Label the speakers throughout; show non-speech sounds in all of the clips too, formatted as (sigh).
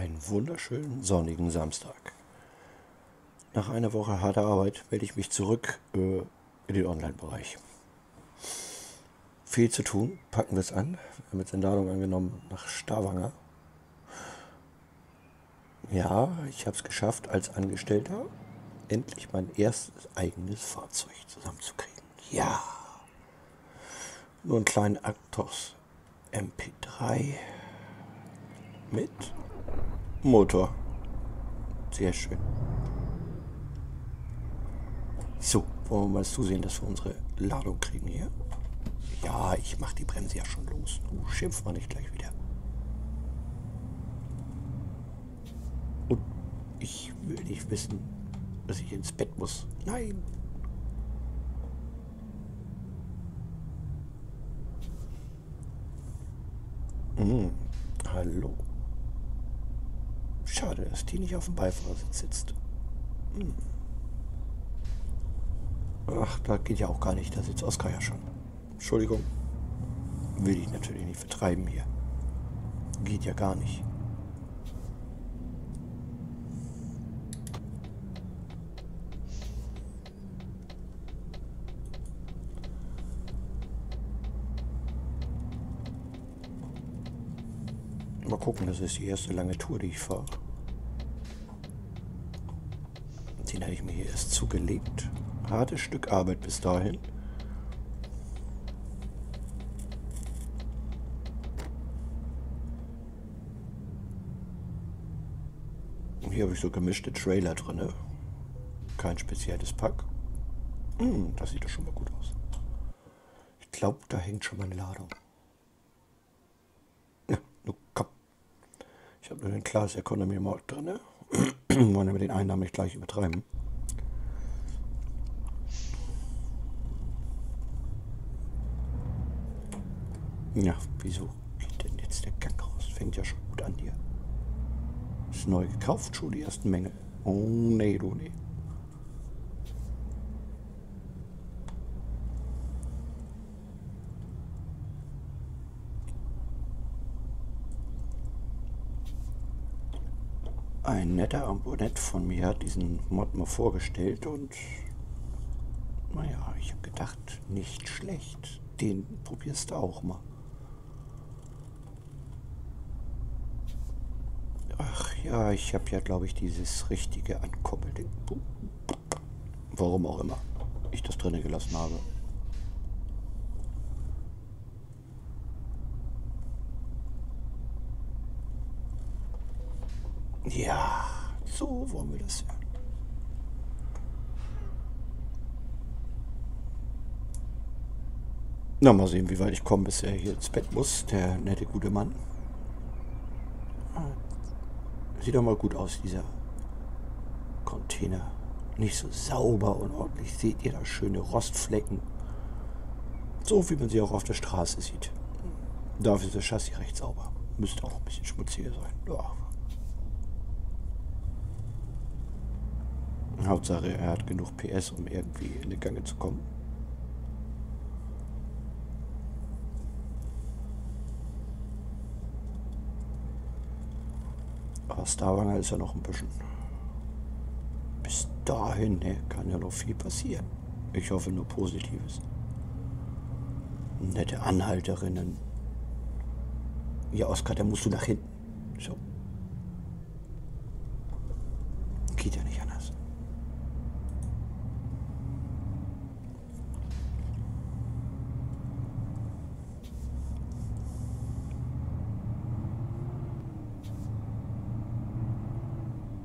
Speaker 1: einen wunderschönen sonnigen Samstag. Nach einer Woche harter Arbeit melde ich mich zurück äh, in den Online-Bereich. Viel zu tun, packen wir es an. Wir haben jetzt eine Ladung angenommen nach Stavanger. Ja, ich habe es geschafft, als Angestellter endlich mein erstes eigenes Fahrzeug zusammenzukriegen. Ja. Nur einen kleinen Actos MP3 mit Motor. Sehr schön. So, wollen wir mal zusehen, dass wir unsere Ladung kriegen hier. Ja, ich mache die Bremse ja schon los. Du schimpf mal nicht gleich wieder. Und ich will nicht wissen, dass ich ins Bett muss. Nein. Hm, hallo. Schade, dass die nicht auf dem Beifahrersitz sitzt. Hm. Ach, da geht ja auch gar nicht. Da sitzt Oskar ja schon. Entschuldigung. Will ich natürlich nicht vertreiben hier. Geht ja gar nicht. Mal gucken, das ist die erste lange Tour, die ich fahre. Den habe ich zugelegt. Hartes Stück Arbeit bis dahin. Hier habe ich so gemischte Trailer drin. Kein spezielles Pack. Hm, das sieht doch schon mal gut aus. Ich glaube, da hängt schon meine Ladung. Ja, nur komm. Ich habe nur den Class Economy Mode drin. (clears throat) Wollen wir den Einnahmen nicht gleich übertreiben. Ja, wieso geht denn jetzt der Gang raus? Fängt ja schon gut an hier. Ist neu gekauft, schon die ersten Mängel. Oh nee, du nee. Ein netter Abonnent von mir hat diesen Mod mal vorgestellt und naja, ich habe gedacht, nicht schlecht. Den probierst du auch mal. Ja, ich habe ja, glaube ich, dieses richtige Ankoppel. Warum auch immer ich das drinnen gelassen habe. Ja, so wollen wir das hören. Na, mal sehen, wie weit ich komme, bis er hier ins Bett muss, der nette gute Mann. Sieht doch mal gut aus, dieser Container. Nicht so sauber und ordentlich. Seht ihr da schöne Rostflecken? So wie man sie auch auf der Straße sieht. Dafür ist das Chassis recht sauber. Müsste auch ein bisschen schmutziger sein. Ja. Hauptsache, er hat genug PS, um irgendwie in die Gange zu kommen. Aber ist ja noch ein bisschen. Bis dahin ne, kann ja noch viel passieren. Ich hoffe nur Positives. Nette Anhalterinnen. Ja, Oskar, da musst du nach hinten. So. Geht ja nicht anders.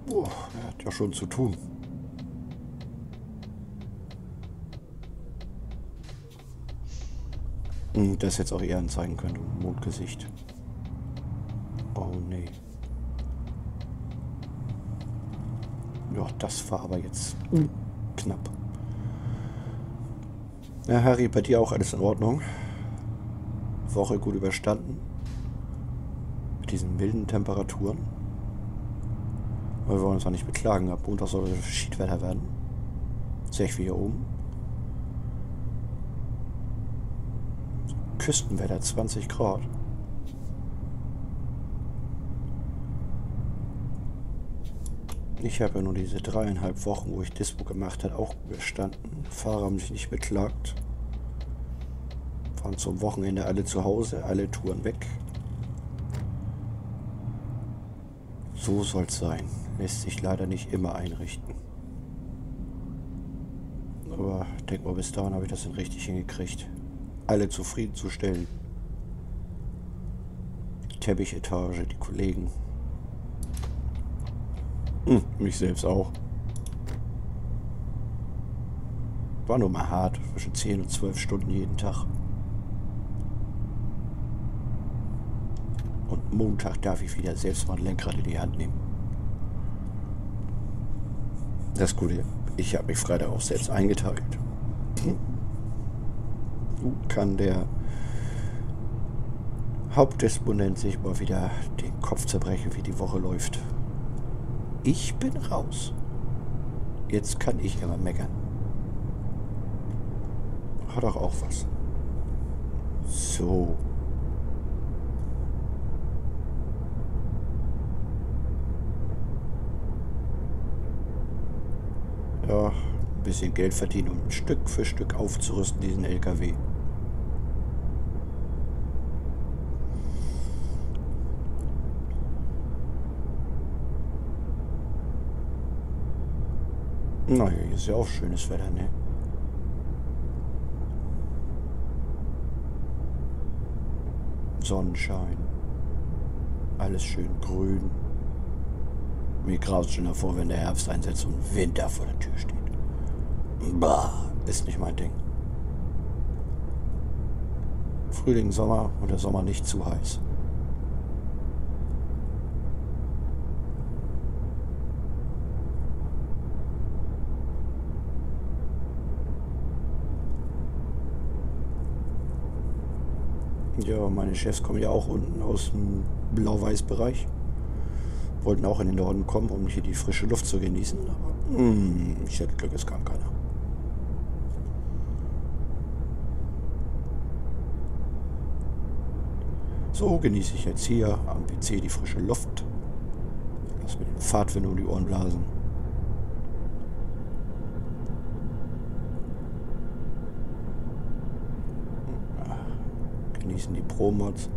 Speaker 1: Boah, er hat ja schon zu tun. Hm, das jetzt auch eher anzeigen können, Mondgesicht. Oh nee. Ja, das war aber jetzt knapp. Ja, Harry, bei dir auch alles in Ordnung? Woche gut überstanden? Mit diesen milden Temperaturen? Wir wollen uns auch nicht beklagen. Ab Montag soll es Schiedwetter werden. Sehe ich wie hier oben. Küstenwetter, 20 Grad. Ich habe ja nur diese dreieinhalb Wochen, wo ich Dispo gemacht habe, auch bestanden. Fahrer haben sich nicht beklagt. Waren zum Wochenende alle zu Hause, alle Touren weg. So soll es sein. Lässt sich leider nicht immer einrichten. Aber denk mal, bis dahin habe ich das dann richtig hingekriegt. Alle zufriedenzustellen. Die Teppichetage, die Kollegen. Hm, mich selbst auch. War nur mal hart, zwischen 10 und 12 Stunden jeden Tag. Und Montag darf ich wieder selbst mal ein Lenkrad in die Hand nehmen. Das Gute, ich habe mich Freitag auch selbst eingeteilt. Nun kann der Hauptdisponent sich mal wieder den Kopf zerbrechen, wie die Woche läuft. Ich bin raus. Jetzt kann ich immer meckern. Hat doch auch was. So. Ja, ein bisschen Geld verdienen, um Stück für Stück aufzurüsten, diesen LKW. Na, hier ist ja auch schönes Wetter, ne? Sonnenschein. Alles schön grün. Mir graust schon davor, wenn der Herbst einsetzt und Winter vor der Tür steht. Bah, ist nicht mein Ding. Frühling, Sommer und der Sommer nicht zu heiß. Ja, meine Chefs kommen ja auch unten aus dem Blau-Weiß-Bereich wollten auch in den Norden kommen, um hier die frische Luft zu genießen. Aber mh, hm, ich hätte Glück, es kam keiner. So genieße ich jetzt hier am PC die frische Luft. Lass mir den Fahrtwind um die Ohren blasen. Genießen die Pro-Mods.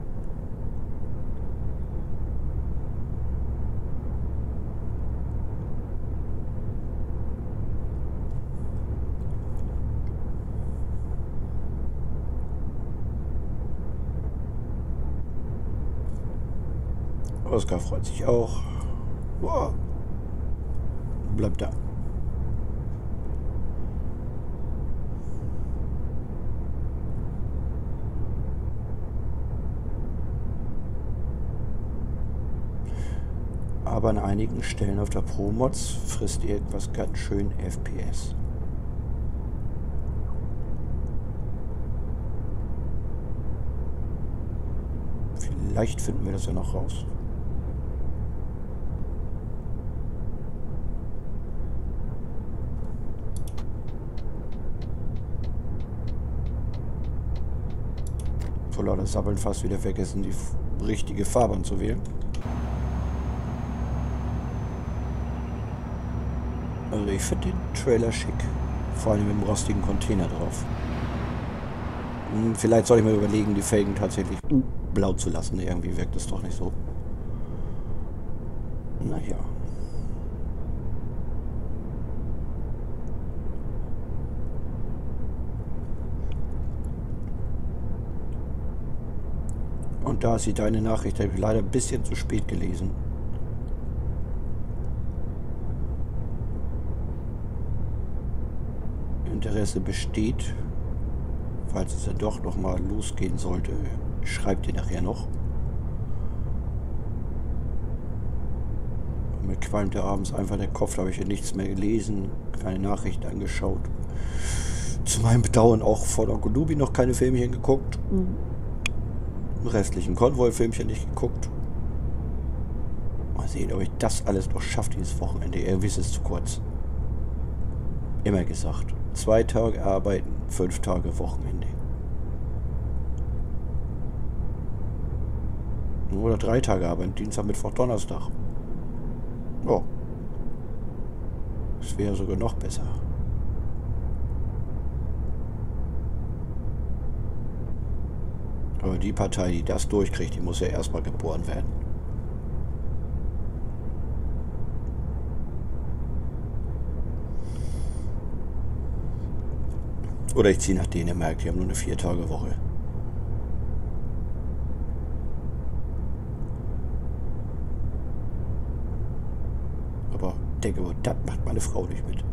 Speaker 1: Oskar freut sich auch. Wow. Bleibt da. Aber an einigen Stellen auf der Pro-Mods frisst irgendwas ganz schön FPS. Vielleicht finden wir das ja noch raus. Vor lauter Sabbeln fast wieder vergessen, die richtige Fahrbahn zu wählen. Also ich finde den Trailer schick. Vor allem mit dem rostigen Container drauf. Hm, vielleicht soll ich mir überlegen, die Felgen tatsächlich blau zu lassen. Irgendwie wirkt es doch nicht so. Naja. Und da ist sie deine Nachricht, habe ich leider ein bisschen zu spät gelesen. Interesse besteht, falls es ja doch noch mal losgehen sollte, schreibt ihr nachher noch. Mir qualmte abends einfach der Kopf, da habe ich ja nichts mehr gelesen, keine Nachricht angeschaut. Zu meinem Bedauern auch vor Okonubi noch keine Filmchen geguckt. Mhm restlichen Konvoi-Filmchen nicht geguckt. Mal sehen, ob ich das alles noch schaffe dieses Wochenende. Irgendwie ist es zu kurz. Immer gesagt. Zwei Tage arbeiten, fünf Tage Wochenende. Oder drei Tage arbeiten, Dienstag, Mittwoch, Donnerstag. Ja. Das wäre sogar noch besser. Aber die Partei, die das durchkriegt, die muss ja erstmal geboren werden. Oder ich ziehe nach Dänemark, die haben nur eine Vier-Tage-Woche. Aber denke mal, das macht meine Frau nicht mit.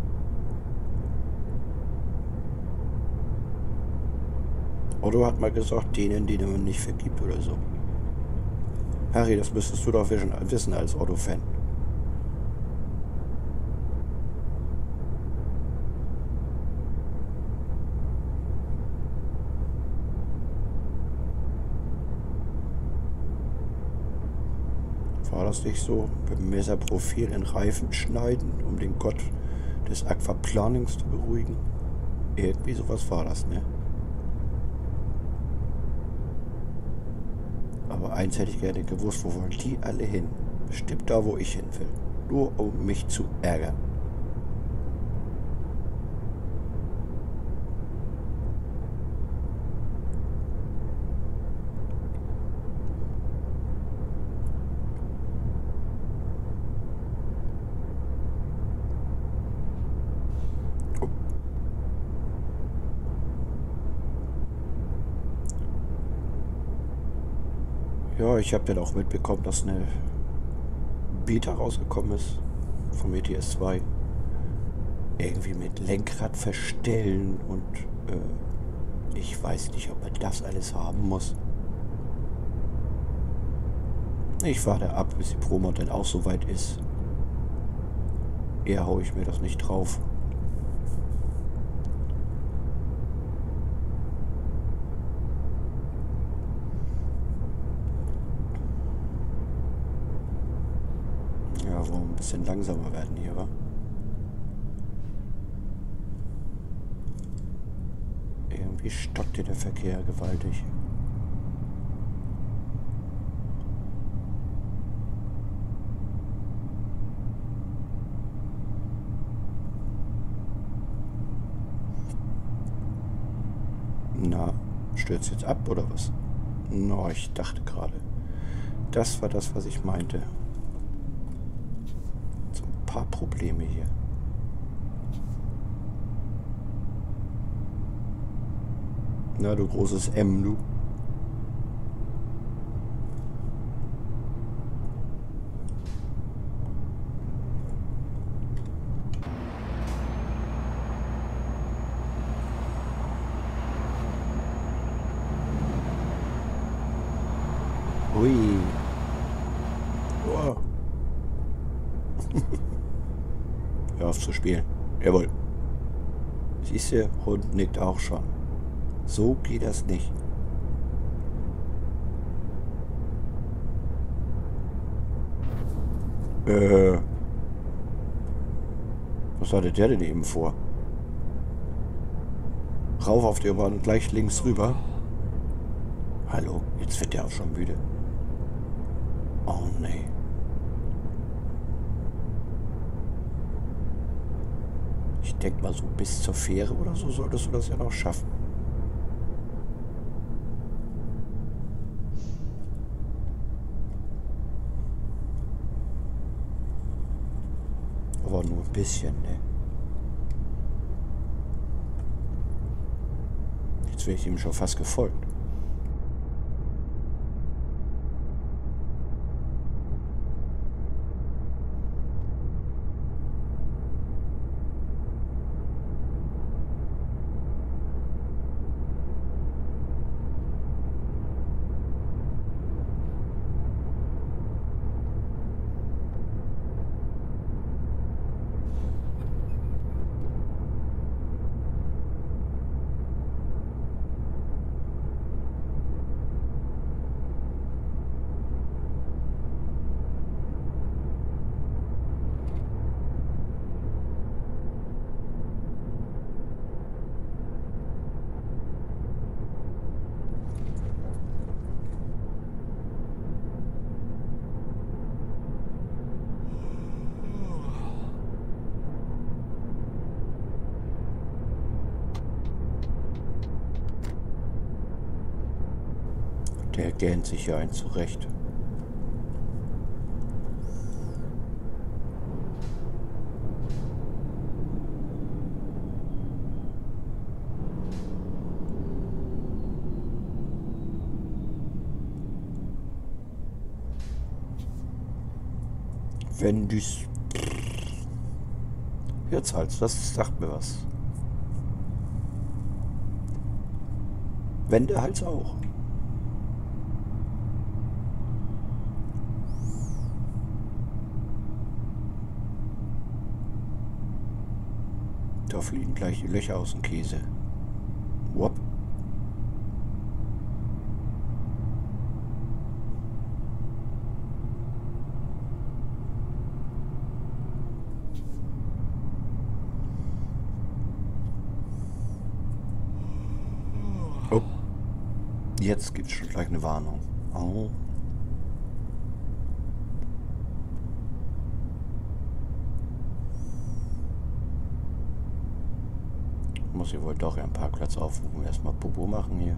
Speaker 1: Otto hat mal gesagt, denen, denen man nicht vergibt oder so. Harry, das müsstest du doch wissen als Otto-Fan. War das nicht so? Mit dem Messerprofil in Reifen schneiden, um den Gott des Aquaplanings zu beruhigen? Irgendwie sowas war das, ne? Aber eins hätte ich gerne gewusst, wo wollen die alle hin? Bestimmt da, wo ich hin will. Nur um mich zu ärgern. Ja, ich habe dann auch mitbekommen, dass eine Beta rausgekommen ist vom ETS 2. Irgendwie mit Lenkrad verstellen und äh, ich weiß nicht, ob man das alles haben muss. Ich warte ab, bis die Promo dann auch soweit ist. Eher haue ich mir das nicht drauf. Bisschen langsamer werden hier, wa? Irgendwie stockt hier der Verkehr gewaltig. Na, stürzt jetzt ab oder was? No, ich dachte gerade. Das war das, was ich meinte paar Probleme hier. Na, du großes M, du. Ui. Wow. Hör auf zu spielen. Jawohl. Siehst du, Hund nickt auch schon. So geht das nicht. Äh. Was hatte der denn eben vor? Rauf auf die Bahn und gleich links rüber. Hallo, jetzt wird der auch schon müde. Oh nee. Ich denke mal so bis zur Fähre oder so solltest du das ja noch schaffen. Aber nur ein bisschen, ne? Jetzt wäre ich ihm schon fast gefolgt. Gähnt sich hier ein zurecht. Wenn dies... Jetzt halt, das sagt mir was. Wendehals auch. Da fliegen gleich die Löcher aus dem Käse. Wop. Oh. Jetzt gibt es schon gleich eine Warnung. Oh. Muss ich wohl doch einen Parkplatz aufrufen. Erstmal Popo machen hier.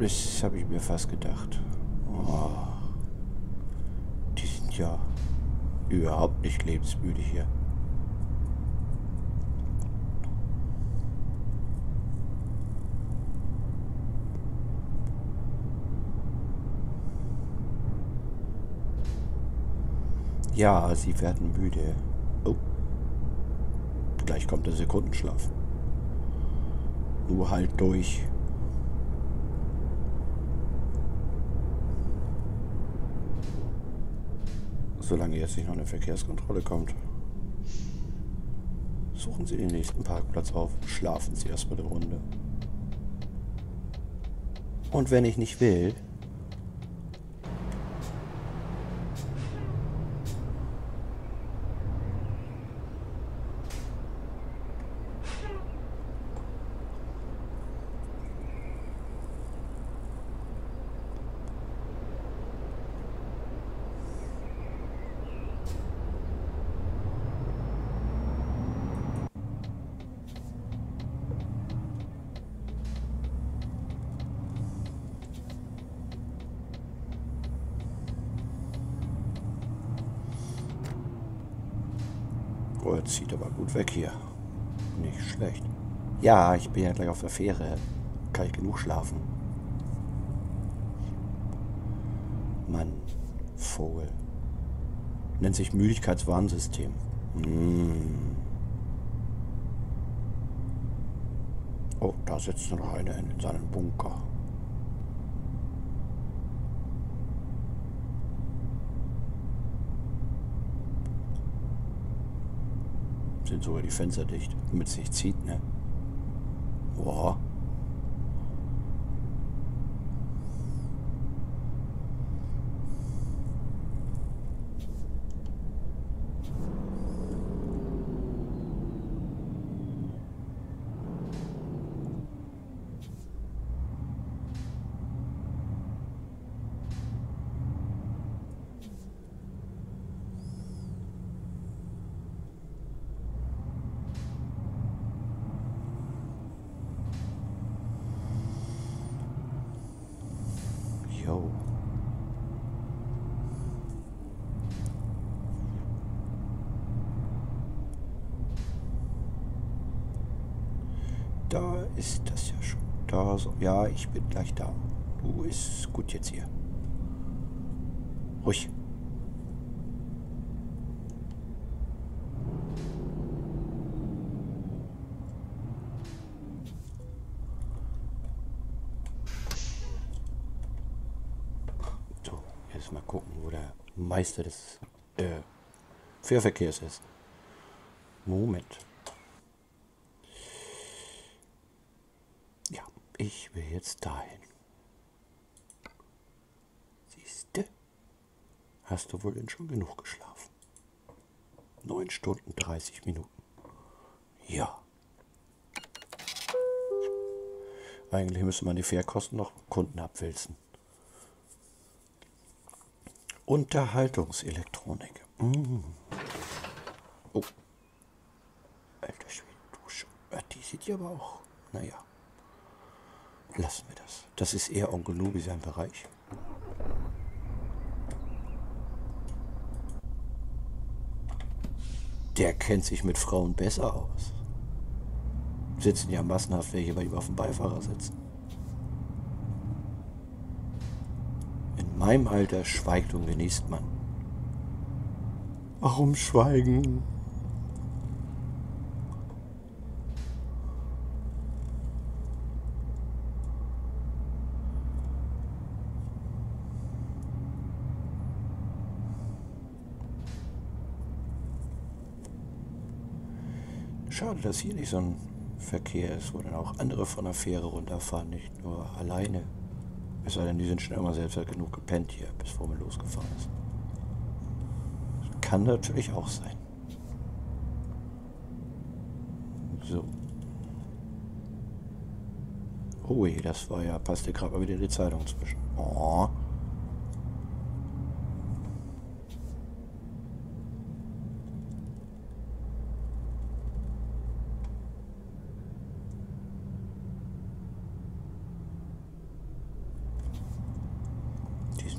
Speaker 1: Das habe ich mir fast gedacht. Oh, die sind ja überhaupt nicht lebensmüde hier. Ja, sie werden müde. Oh. Gleich kommt der Sekundenschlaf. Nur halt durch. Solange jetzt nicht noch eine Verkehrskontrolle kommt. Suchen Sie den nächsten Parkplatz auf. Schlafen Sie erstmal eine Runde. Und wenn ich nicht will, Oh, er zieht aber gut weg hier. Nicht schlecht. Ja, ich bin ja gleich auf der Fähre. Kann ich genug schlafen. Mann, Vogel. Nennt sich Müdigkeitswarnsystem. Hm. Oh, da sitzt noch einer in seinem Bunker. Sind sogar die Fenster dicht, damit es nicht zieht, ne? Boah. Jo. Da ist das ja schon. Da so. Ja, ich bin gleich da. Du ist gut jetzt hier. Ruhig. So, jetzt mal gucken, wo der Meister des äh, Fährverkehrs ist. Moment. Ja, ich will jetzt dahin. Siehste? Hast du wohl denn schon genug geschlafen? 9 Stunden 30 Minuten. Ja. Eigentlich müsste man die Fährkosten noch Kunden abwälzen. Unterhaltungselektronik. Mm. Oh. Alter Schwede, du schon. Die sieht ja aber auch. Naja. Lassen wir das. Das ist eher Onkel Nubi sein Bereich. Der kennt sich mit Frauen besser aus. Sitzen ja massenhaft welche bei ihm auf dem Beifahrersitz. In meinem Alter schweigt und genießt man. Warum schweigen? Schade, dass hier nicht so ein Verkehr ist, wo dann auch andere von der Fähre runterfahren, nicht nur alleine. Es sei denn, die sind schon immer selbst halt genug gepennt hier, bis vor mir losgefahren ist. Kann natürlich auch sein. So. Oh je, das war ja, passte gerade mal wieder die Zeitung zwischen. Oh.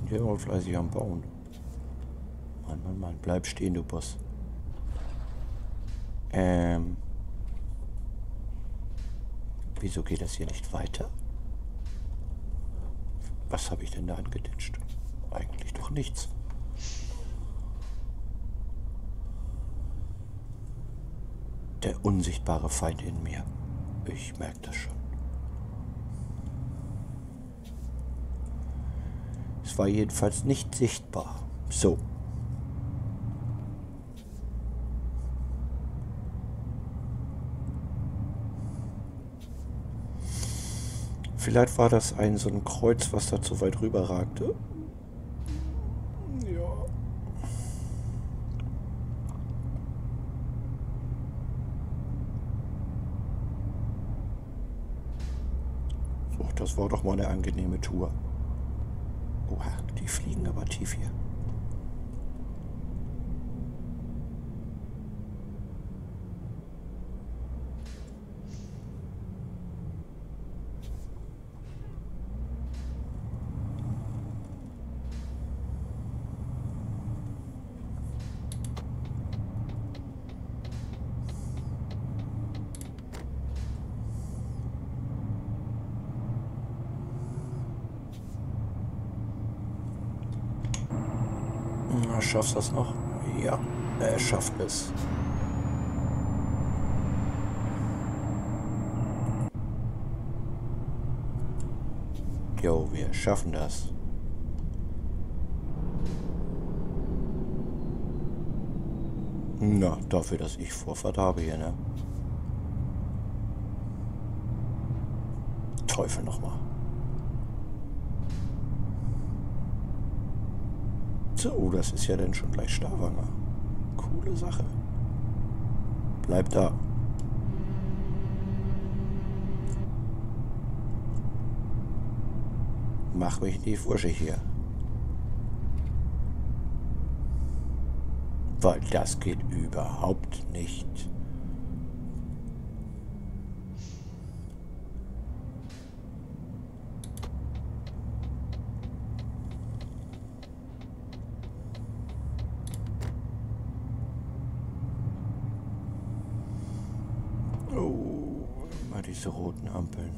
Speaker 1: Sind wir immer fleißig am Bauen. Mann, Mann, Mann. Bleib stehen, du Boss. Ähm. Wieso geht das hier nicht weiter? Was habe ich denn da angeditscht? Eigentlich doch nichts. Der unsichtbare Feind in mir. Ich merke das schon. War jedenfalls nicht sichtbar. So. Vielleicht war das ein so ein Kreuz, was da zu weit rüber ragte. Ja. So, das war doch mal eine angenehme Tour. Oha, die fliegen aber tief hier. Schaffst du das noch? Ja, er schafft es. Jo, wir schaffen das. Na, dafür, dass ich Vorfahrt habe hier, ne? Teufel nochmal. Oh, das ist ja dann schon gleich Stavanger. Coole Sache. Bleib da. Mach mich nicht wuschig hier. Weil das geht überhaupt nicht. Diese roten Ampeln.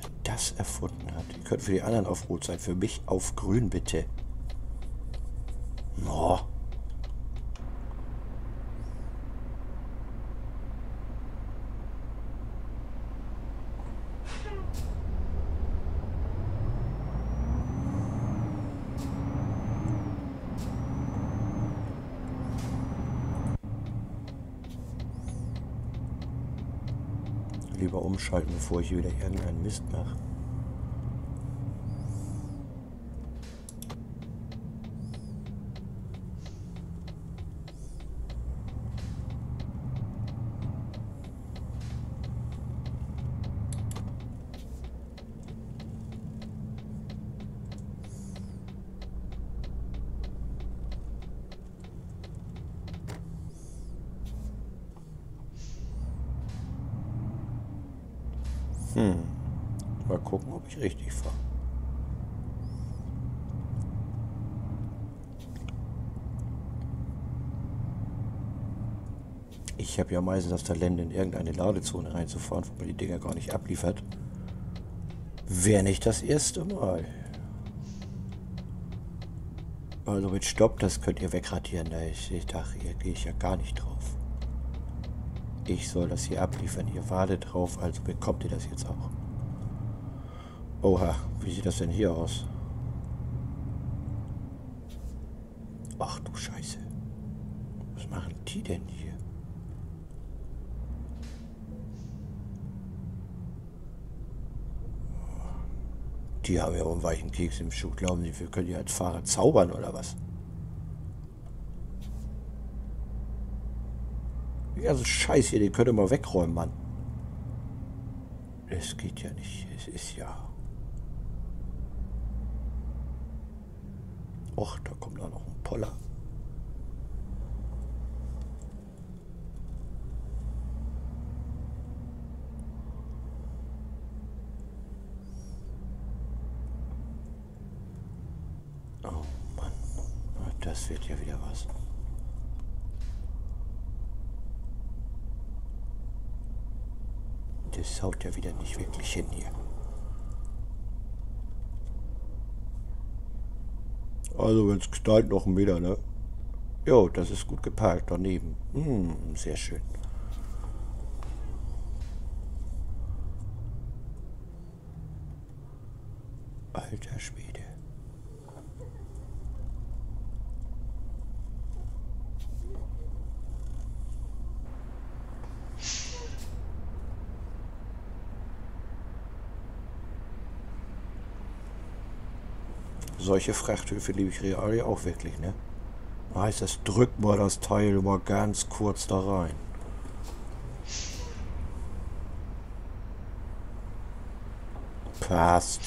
Speaker 1: Wer das erfunden hat. Ihr könnt für die anderen auf Rot sein. Für mich auf Grün, bitte. Oh. Umschalten, bevor ich wieder irgendeinen Mist mache. Hm. Mal gucken, ob ich richtig fahre. Ich habe ja meistens das Talent, in irgendeine Ladezone reinzufahren, wo man die Dinger gar nicht abliefert. Wäre nicht das erste Mal. Also mit Stopp, das könnt ihr wegradieren. Da ich, ich dachte, hier gehe ich ja gar nicht drauf. Ich soll das hier abliefern. Ihr wartet drauf, also bekommt ihr das jetzt auch. Oha, wie sieht das denn hier aus? Ach du Scheiße. Was machen die denn hier? Die haben ja einen weichen Keks im Schuh. Glauben Sie, wir können hier als Fahrer zaubern oder was? Ja, so Scheiß hier, den könnt ihr mal wegräumen, Mann. Es geht ja nicht. Es ist ja... Och, da kommt da noch ein Poller. Oh Mann, das wird ja wieder was. Das haut ja wieder nicht wirklich hin hier. Also wenn es knallt noch einen Meter, ne? Jo, das ist gut geparkt daneben. Hm, sehr schön. Alter Schwede. Solche Frachthöfe liebe ich real auch wirklich, ne? Heißt es, drück mal das Teil mal ganz kurz da rein. Passt.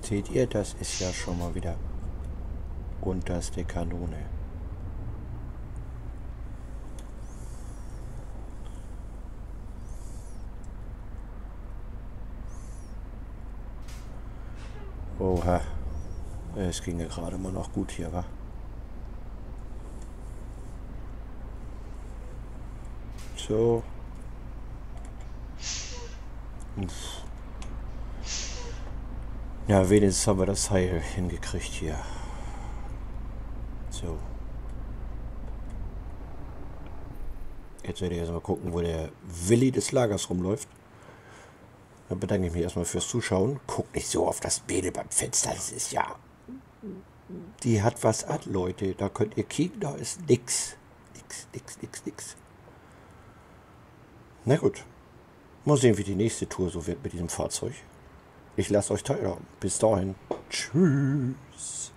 Speaker 1: Seht ihr, das ist ja schon mal wieder unterste Kanone. Oha. Es ging ja gerade mal noch gut hier, wa? So. Uff. Ja, wenigstens haben wir das Heil hingekriegt hier. So. Jetzt werde ich erstmal gucken, wo der Willi des Lagers rumläuft. Dann bedanke ich mich erstmal fürs Zuschauen. Guck nicht so auf das Mädel beim Fenster. Das ist ja... Die hat was an, Leute. Da könnt ihr kicken, da ist nix. Nix, nix, nix, nix. Na gut. Mal sehen, wie die nächste Tour so wird mit diesem Fahrzeug. Ich lasse euch teilhaben. Bis dahin. Tschüss.